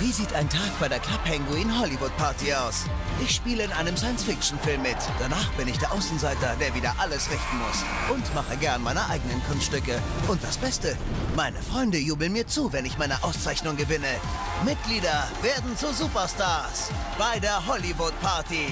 Wie sieht ein Tag bei der Club Penguin Hollywood Party aus? Ich spiele in einem Science-Fiction-Film mit. Danach bin ich der Außenseiter, der wieder alles richten muss. Und mache gern meine eigenen Kunststücke. Und das Beste, meine Freunde jubeln mir zu, wenn ich meine Auszeichnung gewinne. Mitglieder werden zu Superstars bei der Hollywood Party.